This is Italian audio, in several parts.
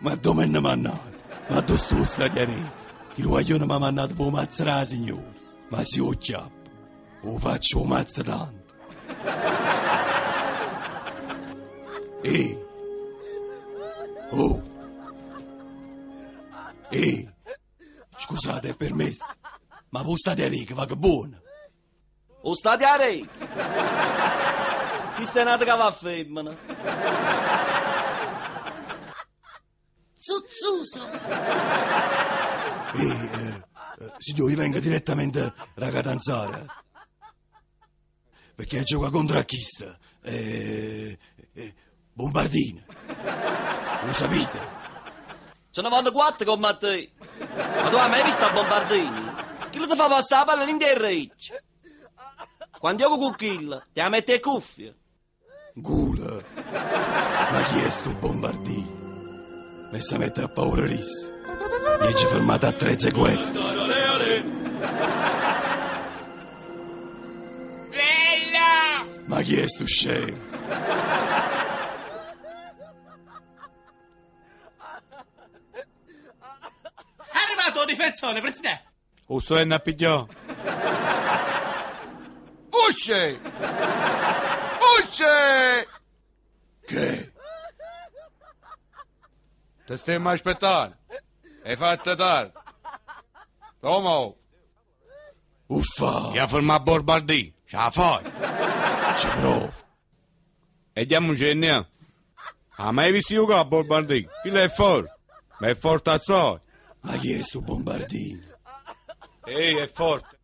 Ma dove mi ha mandato? Ma dove sto stagliare? Che lo guaglione mi ha mandato per ammazzare signore. Ma si o chiappo. O faccio mazza tanto. Ehi! Oh! Ehi! Scusate, è permesso. Ma può stare a riga, va che buono. O state a rec. Chi sta nato che va a femmina? Zuzzuso. Ehi, eh, eh, signore, venga direttamente da Catanzara. Perché gioca contro a chi sta? Eh, eh, Bombardino. Lo sapete? Ce ne vanno quattro con Matteo. Ma tu hai mai visto a Bombardini? Chi lo ti fa passare la palla in terra? Quando io con kill, ti metti le cuffie. Gula. Ma chi è sto Bombardino? Mi sta mette a paura rissa. Mi ci fermata a tre sequenze. Bella! Ma chi è sto scemo? È arrivato il difensore, presidente. O sto a pigliò. Usce! Usce! Che? Ti stiamo aspettando. Hai fatto tardi. Tomo, Uffa! ti ha fermato Bombardì. Ce la fai. Ci provo. E diamo un genio. Ha mai visto io a Bombardì? Chi è forte? Ma è forte assai. Ma chi è sto Bombardino? Ehi, è forte.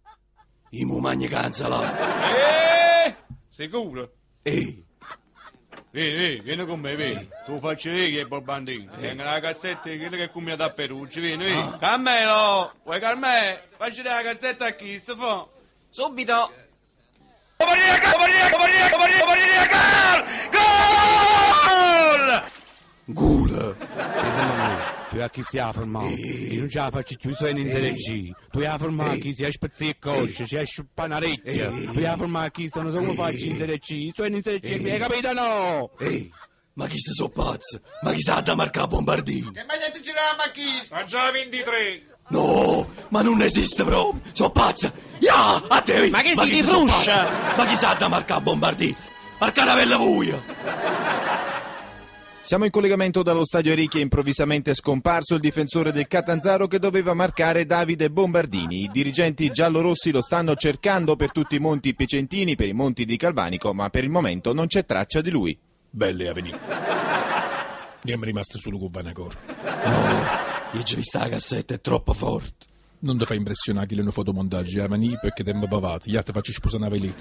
I mu magni canzalato. Eh! Sicuro? Ehi, Vieni, vieni, vieni con me, vieni. Tu facci vedere che è Bombardino. Tengo la cassetta di quello che come da Perucci, vieni, vieni. Carmelo, vuoi Carmelo? Facci vedere la cassetta a chi, si fa. Subito. Gol! Gol! Tu a chi si ha fermato? Io non ce la faccio più, sono in G. Tu hai fermato chi si è spezzicato, si è spannarecchia. Tu hai fermato chi sono solo faccio in G. Tu in G, mi hai capito no? Ehi, ma chi sta so pazzo? Ma chi sa da marcare Bombardino? Che mi hai detto girare la macchina? Ma già 23! No, ma non esiste proprio! So pazza! Ya, a te! Ma che si chi so fruscia? pazzo? Ma chi sa da marcare Bombardino? Marca la bella buia! Siamo in collegamento dallo stadio Ricchi, è improvvisamente scomparso il difensore del Catanzaro che doveva marcare Davide Bombardini. I dirigenti giallorossi lo stanno cercando per tutti i monti picentini, per i monti di Calvanico, ma per il momento non c'è traccia di lui. Belle avenì. Siamo rimasti solo con Vanagor. No, vista la cassetta, è troppo forte. Non ti fa impressionare che le fotomontaggi avenì perché tempo bavati. Io ti faccio sposare lì.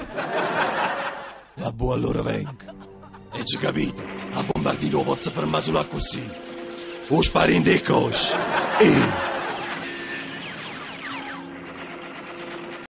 Va buono allora venga. E ci capite? A Bombardino lo posso fermare solo così. O spari in dei cosci. Ehi!